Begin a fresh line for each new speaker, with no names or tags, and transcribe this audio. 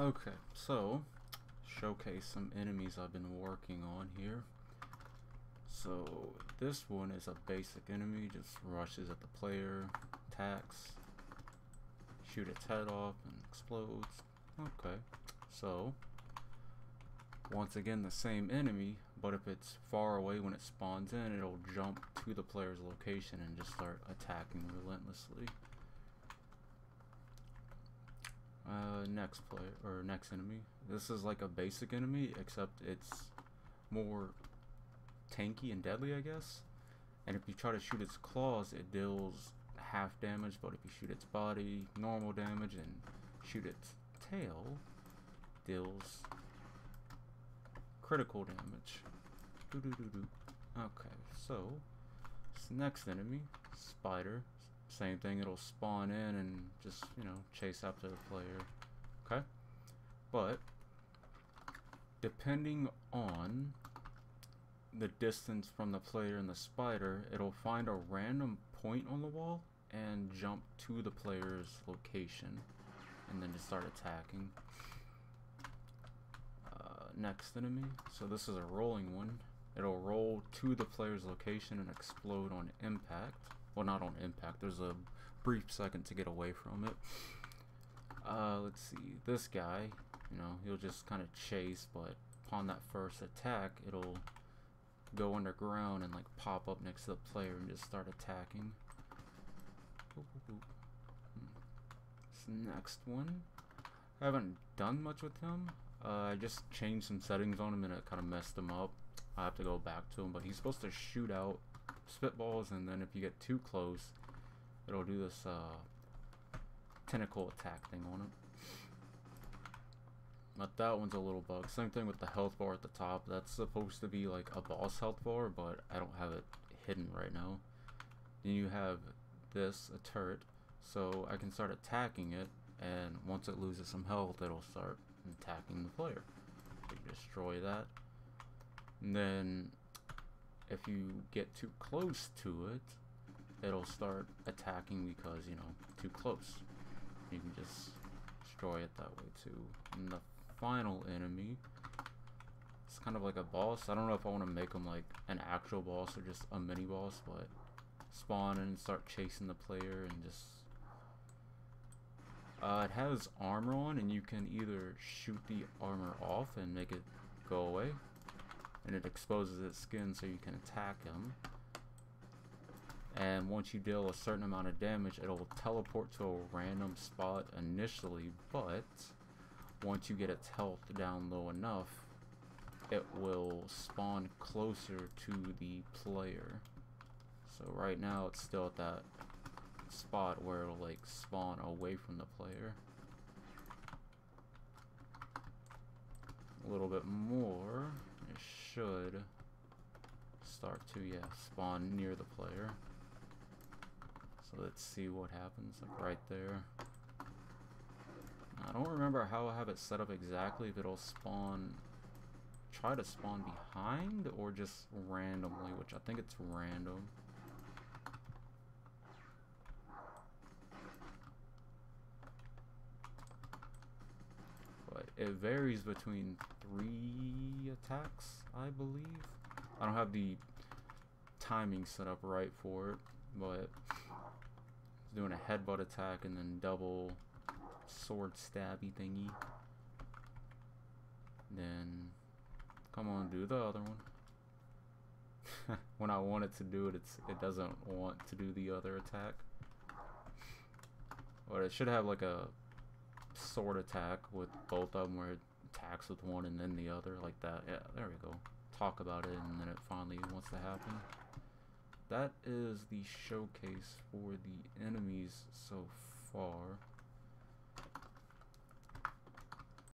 Okay, so showcase some enemies I've been working on here. So this one is a basic enemy, just rushes at the player, attacks, shoot its head off and explodes. Okay, so once again the same enemy, but if it's far away when it spawns in, it'll jump to the player's location and just start attacking relentlessly. Uh, next play or next enemy. This is like a basic enemy, except it's more tanky and deadly, I guess. And if you try to shoot its claws, it deals half damage, but if you shoot its body, normal damage, and shoot its tail, deals critical damage. Doo -doo -doo okay, so this next enemy, spider, same thing, it'll spawn in and just, you know, chase after the player. Okay? But, depending on the distance from the player and the spider, it'll find a random point on the wall and jump to the player's location and then just start attacking. Uh, next enemy, so this is a rolling one. It'll roll to the player's location and explode on impact well not on impact. There's a brief second to get away from it. Uh, let's see. This guy you know he'll just kind of chase but upon that first attack it'll go underground and like pop up next to the player and just start attacking. Hmm. this next one I haven't done much with him. Uh, I just changed some settings on him and it kind of messed him up. I have to go back to him but he's supposed to shoot out spitballs, and then if you get too close, it'll do this uh, tentacle attack thing on it. But that one's a little bug. Same thing with the health bar at the top. That's supposed to be like a boss health bar, but I don't have it hidden right now. Then you have this, a turret, so I can start attacking it, and once it loses some health, it'll start attacking the player. destroy that. And then if you get too close to it, it'll start attacking because, you know, too close. You can just destroy it that way too. And the final enemy, it's kind of like a boss. I don't know if I want to make him like an actual boss or just a mini boss, but spawn and start chasing the player and just uh, it has armor on and you can either shoot the armor off and make it go away and it exposes its skin so you can attack him. And once you deal a certain amount of damage it'll teleport to a random spot initially but once you get its health down low enough it will spawn closer to the player. So right now it's still at that spot where it'll like spawn away from the player. A little bit more should start to, yeah, spawn near the player. So let's see what happens, like right there. I don't remember how I have it set up exactly, if it'll spawn, try to spawn behind, or just randomly, which I think it's random. But it varies between three attacks, I believe. I don't have the timing set up right for it, but doing a headbutt attack and then double sword stabby thingy. Then, come on, do the other one. when I want it to do it, it's it doesn't want to do the other attack. But it should have like a sword attack with both of them where attacks with one and then the other like that. Yeah, there we go. Talk about it and then it finally wants to happen. That is the showcase for the enemies so far.